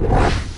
you